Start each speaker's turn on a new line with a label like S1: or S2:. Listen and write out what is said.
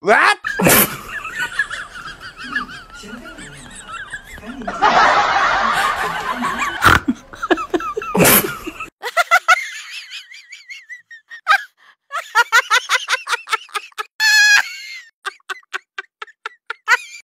S1: what